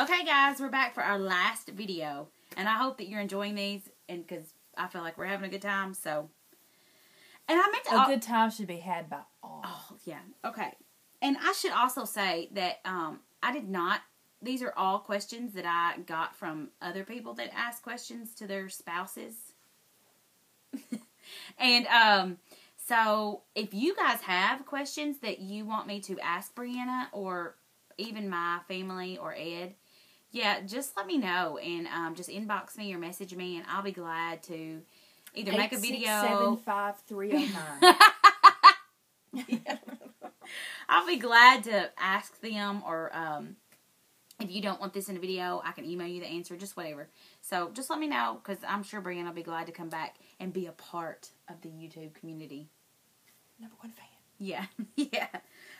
Okay, guys, we're back for our last video, and I hope that you're enjoying these, and because I feel like we're having a good time. So, and I meant to A good time should be had by all. Oh yeah, okay. And I should also say that um, I did not. These are all questions that I got from other people that ask questions to their spouses. and um, so, if you guys have questions that you want me to ask Brianna or even my family or Ed, yeah, just let me know and um, just inbox me or message me, and I'll be glad to either make a video. Seven five three oh nine. I'll be glad to ask them, or um, if you don't want this in a video, I can email you the answer, just whatever. So just let me know, because I'm sure Brianna will be glad to come back and be a part of the YouTube community. Number one fan. Yeah, yeah.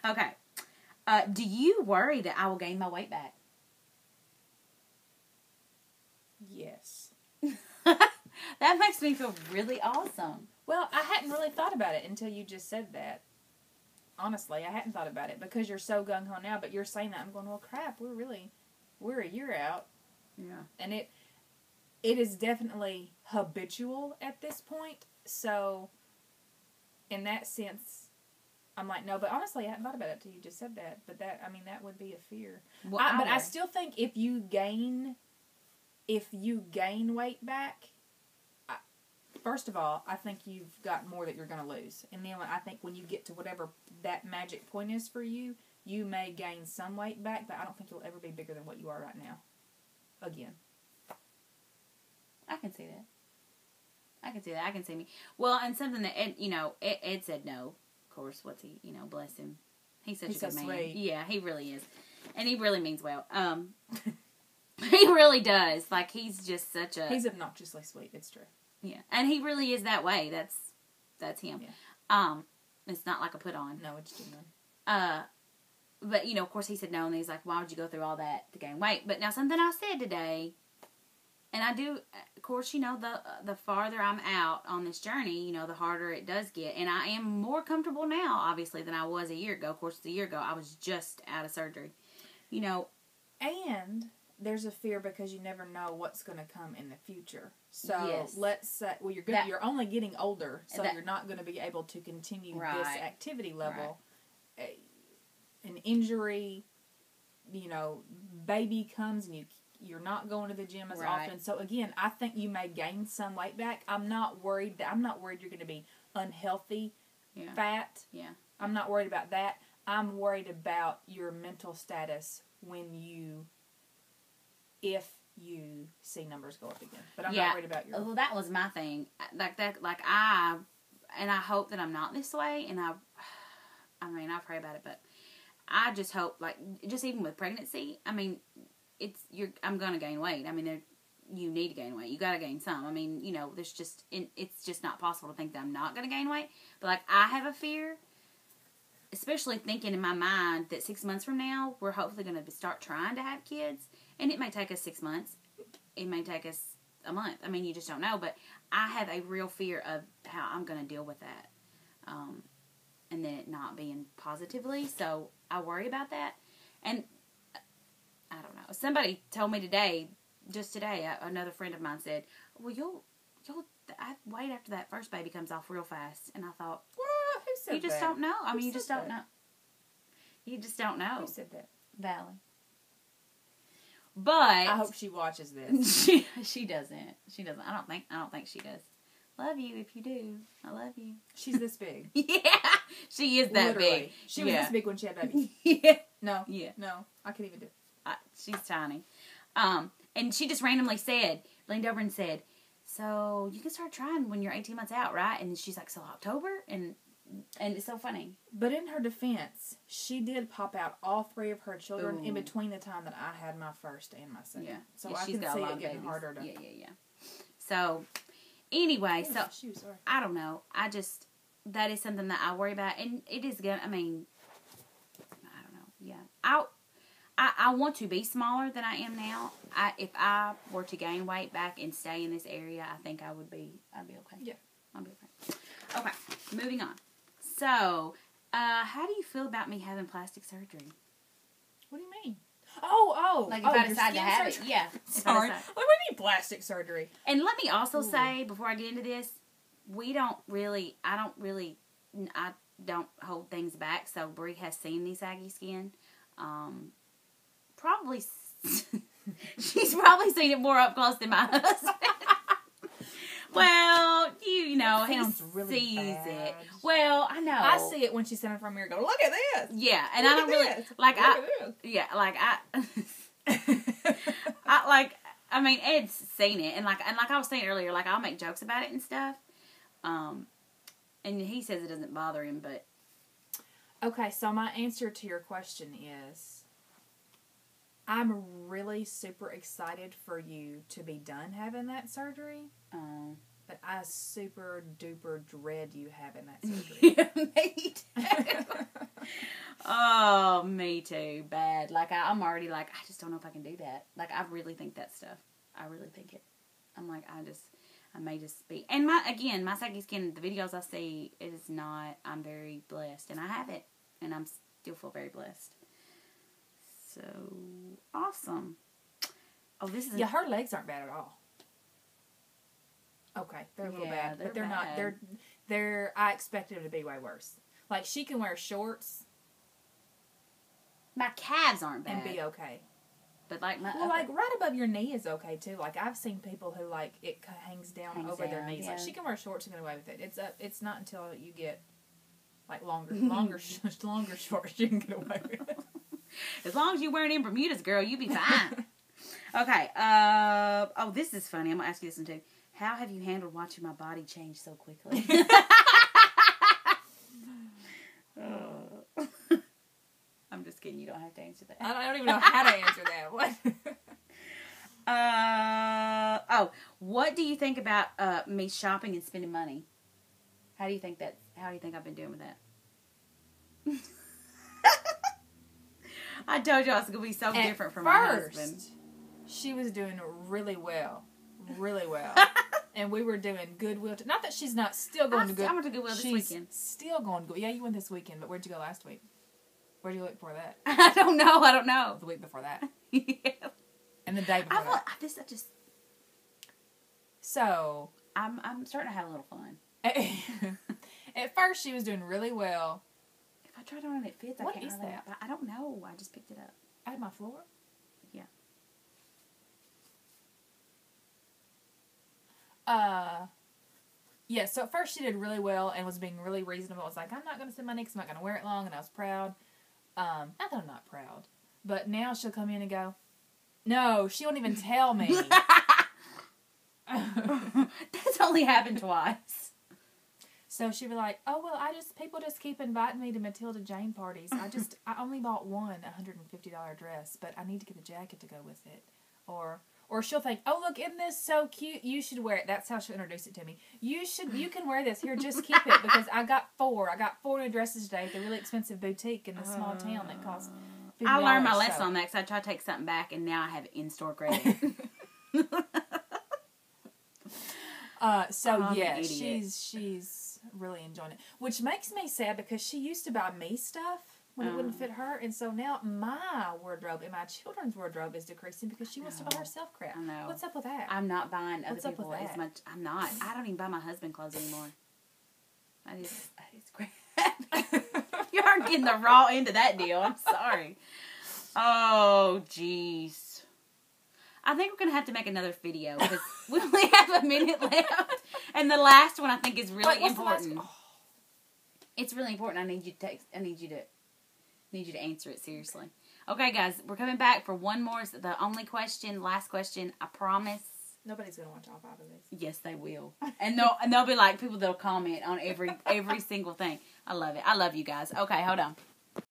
Okay. Uh, do you worry that I will gain my weight back? Yes. That makes me feel really awesome. Well, I hadn't really thought about it until you just said that. Honestly, I hadn't thought about it because you're so gung ho now. But you're saying that I'm going, well, crap. We're really, we're a year out, Yeah. and it, it is definitely habitual at this point. So, in that sense, I'm like, no. But honestly, I hadn't thought about it until you just said that. But that, I mean, that would be a fear. Well, I, but I still think if you gain, if you gain weight back, first of all, I think you've got more that you're going to lose, and then I think when you get to whatever that magic point is for you, you may gain some weight back, but I don't think you'll ever be bigger than what you are right now. Again, I can see that. I can see that. I can see me. Well, and something that Ed, you know, Ed, Ed said no. Of course, what's he? You know, bless him. He's such He's a good so man. sweet. Yeah, he really is, and he really means well. Um, he really does. Like he's just such a he's obnoxiously sweet. It's true. Yeah, and he really is that way. That's that's him. Yeah. Um, it's not like a put on. No, it's genuine. Uh, but you know, of course, he said no, and he's like, "Why would you go through all that to gain weight?" But now, something I said today, and I do, of course, you know, the the farther I'm out on this journey, you know, the harder it does get, and I am more comfortable now, obviously, than I was a year ago. Of course, a year ago, I was just out of surgery. You know, And there's a fear because you never know what's going to come in the future. So Yes. let's say, well, you're good, That- you're only getting older, so That- you're not going to be able to continue this activity level. A- An injury, you know, baby comes and you you're not going to the gym as Right. often. So again, I think you may gain some weight back. I'm not worried that I'm not worried you're going to be unhealthy, yeah, fat. yeah, I'm not worried about that. I'm worried about your mental status when you, if you see numbers go up again. But I'm Yeah. not worried about your. Well, that was my thing. Like that, like I, and I hope that I'm not this way. And I, I mean, I pray about it, but I just hope, like, just even with pregnancy, I mean, it's you're. I'm gonna gain weight. I mean, there, you need to gain weight. You got to gain some. I mean, you know, there's just, it's just not possible to think that I'm not gonna gain weight. But like, I have a fear. Especially thinking in my mind that six months from now, we're hopefully going to start trying to have kids. And it may take us six months. It may take us a month. I mean, you just don't know. But I have a real fear of how I'm going to deal with that, um, and then it not being positively. So I worry about that, and uh, I don't know. Somebody told me today, just today, another friend of mine said, "Well, you'll you'll I wait after that first baby comes off real fast," and I thought, Well, who said "You just that? don't know. I Who mean, you just don't that? know. You just don't know." Who said that? Valley. But I hope she watches this. she she doesn't. She doesn't. I don't think I don't think she does. Love you if you do. I love you. She's this big. Yeah, she is that Literally. big. She was this big when she had baby. yeah, No, yeah. no, I can't even do. it. I, she's tiny. Um, and she just randomly said, leaned over and said, "So you can start trying when you're 18 months out, right?" And she's like, "So October?" And and it's so funny. But in her defense, she did pop out all three of her children in between the time that I had my first and my second. Yeah. So Yeah, I she's can got see a lot it of getting harder to. Yeah, yeah, yeah. So anyway, Oh, so shoot. I don't know. I just that is something that I worry about, and it is gonna. I mean, I don't know. Yeah, I, I, I want to be smaller than I am now. I if I were to gain weight back and stay in this area, I think I would be. I'd be okay. Yeah. I'd be okay. Okay, moving on. So, uh, how do you feel about me having plastic surgery? What do you mean? Oh, oh, Like if oh, I decide to have it, yeah. Sorry, what do you mean plastic surgery? And let me also Ooh. say before I get into this, we don't really, I don't really, I don't hold things back. So Brie has seen the saggy skin. Um, probably, she's probably seen it more up close than my husband. well, you, you know, he really sees it. Well, I see it when she's standing from mirror. Go look at this. Yeah, and Look I don't really this. like. Look I at yeah, like I. I like I mean Ed's seen it and like and like I was saying earlier, like I'll make jokes about it and stuff. Um and he says it doesn't bother him, but Okay, so my answer to your question is I'm really super excited for you to be done having that surgery, um but I super duper dread you having that surgery. yeah, me too. oh, me too. Bad. Like I, I'm already like I just don't know if I can do that. Like I really think that stuff. I really think it. I'm like I just I may just be and my again my saggy skin the videos I see it is not I'm very blessed and I have it and I'm still feel very blessed. So awesome. Oh, this is yeah, her legs aren't bad at all. Okay, they're a little Yeah, bad, they're but they're not. They're they're. I expected them to be way worse. Like she can wear shorts my calves aren't bad, and be okay. but like my Well, upper- like right above your knee is okay too. Like I've seen people who like it hangs down Hangs over their down, knees. Like she can wear shorts and get away with it. It's up. It's not until you get like longer, longer, longer shorts you can get away with it. As long as you're wearing in Bermudas, girl, you be fine. okay. Uh, oh, this is funny. I'm gonna ask you this one too. How have you handled watching my body change so quickly? Oh. I'm just kidding. You don't have to answer I that. don't, I don't even know how to answer that. What? Uh oh. What do you think about uh me shopping and spending money? How do you think that? How do you think I've been doing with that? I told you I was gonna be so At different from my husband. She was doing really well, really well, and we were doing Goodwill. To, not that she's not still going I'm to Goodwill. I went to Goodwill this she's weekend. Still going to go. Yeah, you went this weekend, but where'd you go last week? Where'd you look before that? I don't know. I don't know. The week before that, yeah. and the day before I, that. I just, I just, So I'm, I'm starting to have a little fun. at first, she was doing really well. If I try it on and it fits, What I can't is that? I, I don't know. I just picked it up. At my floor. Yeah. Uh. Yeah, so at first she did really well and was being really reasonable. I was like, I'm not going to spend money because I'm not going to wear it long, and I was proud. Um, not that I'm not proud, but now she'll come in and go, No, she won't even tell me. That's only happened twice. so she'd be like, Oh, well, I just, people just keep inviting me to Matilda Jane parties. I just, I only bought one $150 dress, but I need to get a jacket to go with it. Or, or she'll think, "Oh, look, isn't this so cute? You should wear it." That's how she'll introduce it to me. You should, you can wear this. Here, just keep it because I got four. I got four new dresses today at the really expensive boutique in the small town that costs. $50, I learned my so- lesson on that because I tried to take something back and now I have in-store credit. Uh, so I'm yeah, she's she's really enjoying it, which makes me sad because she used to buy me stuff when it wouldn't Oh. fit her, and so now my wardrobe and my children's wardrobe is decreasing because she wants to buy herself crap. I know. What's up with that? I'm not buying other What's people as much. I'm not. I don't even buy my husband clothes anymore. I just, I just crap. you aren't getting the raw end of that deal. I'm sorry. Oh, jeez. I think we're gonna have to make another video because we only have a minute left, and the last one I think is really Wait, what's the last important. It's really important. I need you to text. I need you to need you to answer it seriously. Okay, guys, we're coming back for one more. It's the only question, last question. I promise. nobody's gonna watch all five of these. Yes, they will, and they'll and they'll be like people that'll comment on every every single thing. I love it. I love you guys. Okay, hold on.